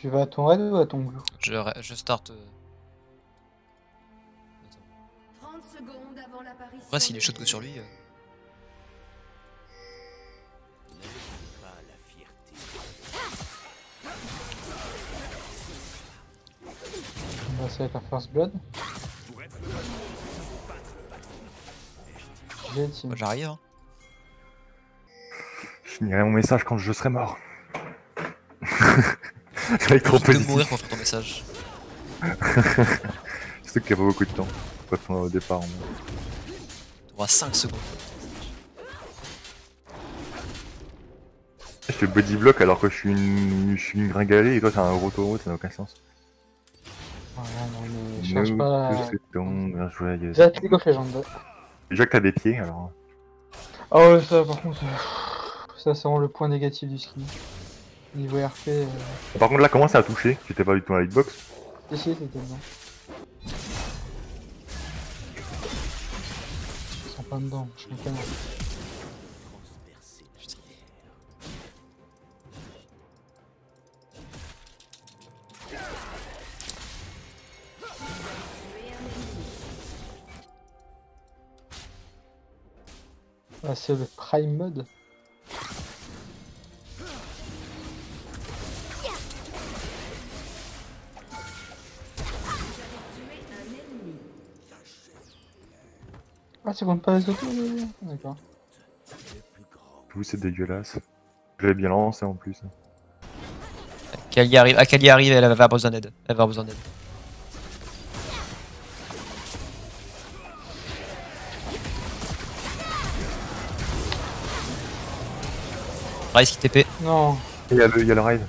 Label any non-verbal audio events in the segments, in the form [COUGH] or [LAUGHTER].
Tu vas à ton raid ou à ton blue Je, je start. Euh... 30 secondes avant l'apparition. Après, s'il est chaud de go sur lui. euh, On va essayer de faire first blood. J'arrive. hein. Je finirai mon message quand je serai mort. [LAUGHS] Ça va être trop mourir faire ton message. [LAUGHS] Surtout qu'il n'y a pas beaucoup de temps. Quand on est au départ. moins. T'auras 5 secondes. Je te body block alors que je suis une, je suis une gringalée et toi t'as un roto ça n'a aucun sens. Voilà, non, mais je cherche pas. J'ai hâte League of Legends. Déjà que t'as des pieds alors. Ah ouais, ça par contre, ça c'est vraiment le point négatif du ski. Niveau RP, euh... Par contre là comment ça a touché? J'étais pas du tout dans la hitbox? si si, t'étais dedans. Ils sont pas dedans, je suis pas Ah, c'est le Prime Mode? Ah, ça compte pas les autos D'accord. Tout c'est dégueulasse. Je l'ai bien lancé en plus. Kali arrive. Ah, Kali arrive, elle va avoir besoin d'aide. Elle va avoir besoin d'aide. Rice qui TP. Non. Il y a le, il y a le raid.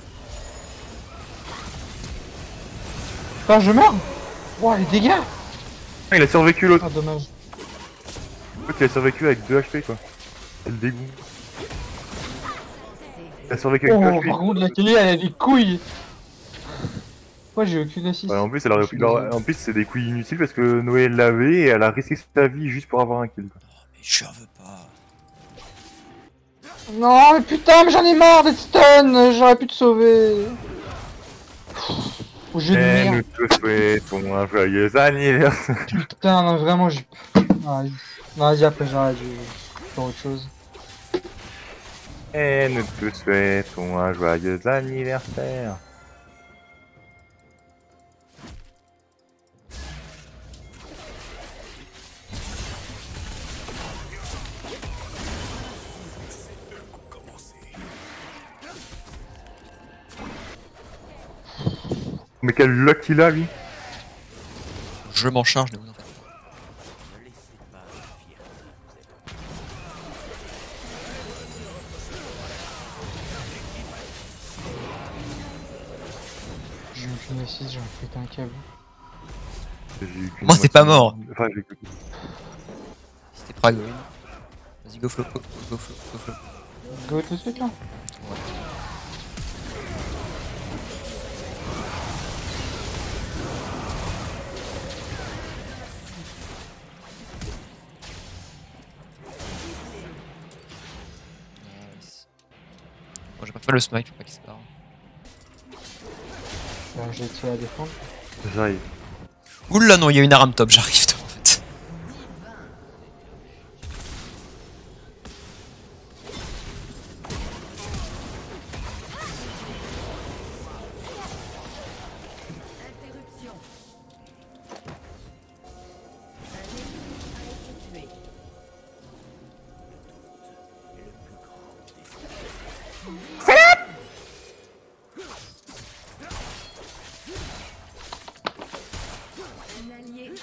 Ah, je meurs Ouah, les dégâts Ah, il a survécu l'autre. Ah, dommage. L'autre il a survécu avec 2 HP quoi. C'est le dégoût. Il a survécu Oh, avec 2 HP. par contre, la Kelly, elle a des couilles Moi, j'ai aucune assist. Ouais, en plus, elle aurait Je pu leur- en plus c'est des couilles inutiles parce que Noël l'avait et elle a risqué sa vie juste pour avoir un kill. Quoi. Mais je veux pas. Non, mais putain, mais j'en ai marre d'être stun J'aurais pu te sauver Au jeu de Et nous te souhaitons un joyeux anniversaire. Putain, non, vraiment, j'ai... Ah, vas-y. Non, vas-y, après, j'arrête, je vais faire autre chose. Et nous te souhaitons un joyeux anniversaire. Mais quel luck il a lui Je m'en charge, vous en faites pas. J'ai aucune assist, j'ai un putain de câble. Eu Moi, moitié- pas mort. Enfin, j'ai que- C'était Prague, oui. Vas-y, go flow, go, go flow, go flow. Go tout de suite, là Nice. Bon, j'ai pas fait le smite, faut pas qu'il se barre. J'ai essayé à défendre. J'arrive. Oula, non, il y a une arme top, j'arrive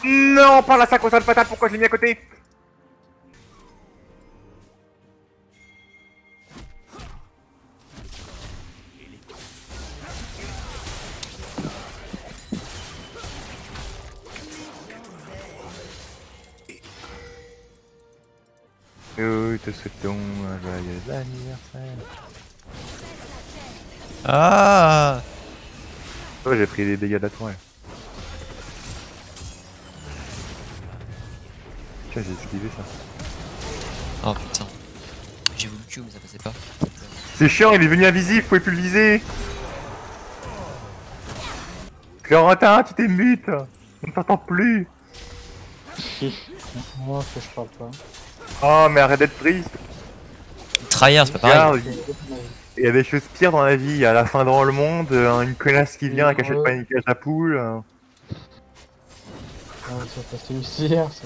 Non, par la sacro-sainte patate, pourquoi je l'ai mis à côté Nous te souhaitons un joyeux anniversaire. Ah j'ai pris les dégâts de la. Tiens, j'ai esquivé ça. Oh putain. J'ai voulu Q, mais ça passait pas. C'est chiant, il est venu invisible, vous pouvez plus le viser Florentin, tu t'es mute On ne t'entend plus [LAUGHS] Moi, que je parle pas. Oh, mais arrête d'être triste Tryhard, c'est pas pareil. Regarde, il y a des choses pires dans la vie. Il y a la fin dans le monde, euh, une connasse qui vient, qui achète Ouais. pas une cage à poule. euh, Ouais, ça passe le [LAUGHS] hier, ça.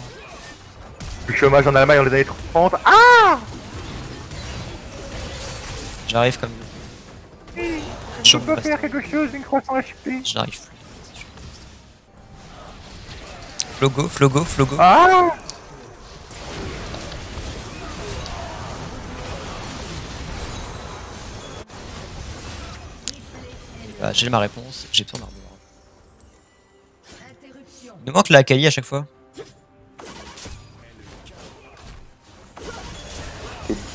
Le chômage en Allemagne dans les années 30. Ah J'arrive comme. Je peux faire quelque chose d'une croissance HP. J'arrive plus. Flogo, flogo, flogo. Ah Ah, J'ai ma réponse, j'ai besoin d'armure. Il nous manque la Akali à chaque fois.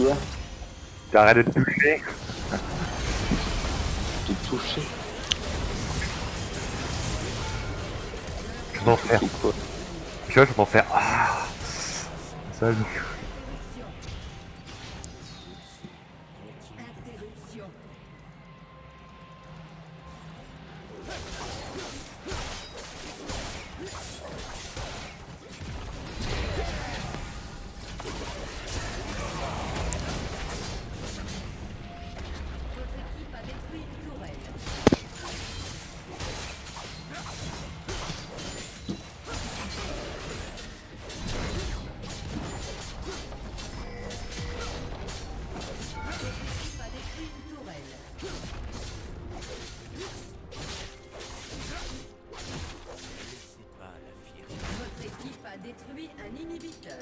Tiers, T'arrêtes de toucher. t'es touché. Je t'en faire. C'est quoi Je sais pas, je t'en faire. Ah Ça, je- détruit un inhibiteur.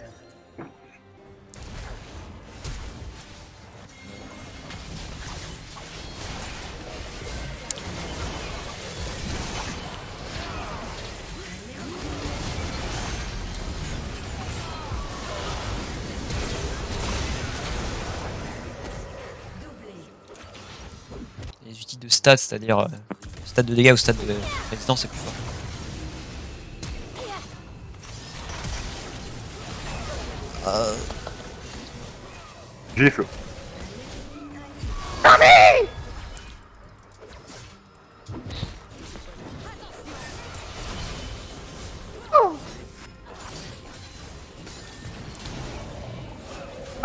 Les outils de stats, c'est-à-dire euh, stade de dégâts ou stade de résistance, c'est plus fort. J'ai Flo.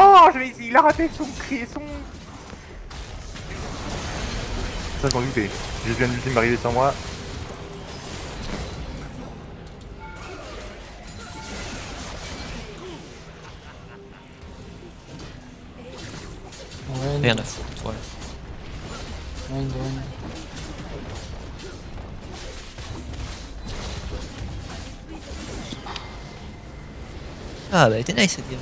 Oh, je vais essayer, il a raté son cri, son... Ça, je m'en doutais. Je viens d'ultime arriver sur moi. Rien à foutre, voilà. ouais. Ah bah elle était nice cette game.